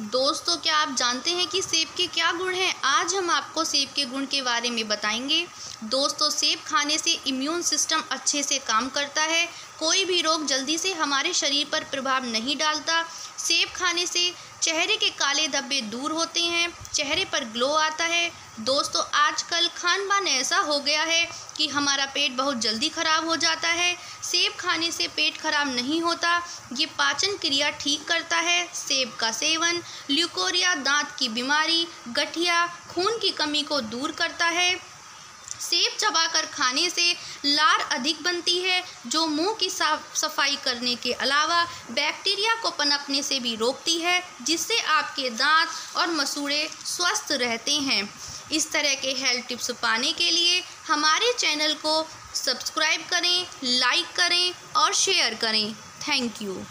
दोस्तों, क्या आप जानते हैं कि सेब के क्या गुण हैं? आज हम आपको सेब के गुण के बारे में बताएँगे। दोस्तों, सेब खाने से इम्यून सिस्टम अच्छे से काम करता है। कोई भी रोग जल्दी से हमारे शरीर पर प्रभाव नहीं डालता। सेब खाने से चेहरे के काले धब्बे दूर होते हैं, चेहरे पर ग्लो आता है। दोस्तों, आजकल खान पान ऐसा हो गया है कि हमारा पेट बहुत जल्दी ख़राब हो जाता है। सेब खाने से पेट खराब नहीं होता, ये पाचन क्रिया ठीक करता है। सेब का सेवन ल्यूकोरिया, दांत की बीमारी, गठिया, खून की कमी को दूर करता है। सेब चबाकर खाने से लार अधिक बनती है, जो मुँह की साफ़ सफ़ाई करने के अलावा बैक्टीरिया को पनपने से भी रोकती है, जिससे आपके दांत और मसूड़े स्वस्थ रहते हैं। इस तरह के हेल्थ टिप्स पाने के लिए हमारे चैनल को सब्सक्राइब करें लाइक करें और शेयर करें। Thank you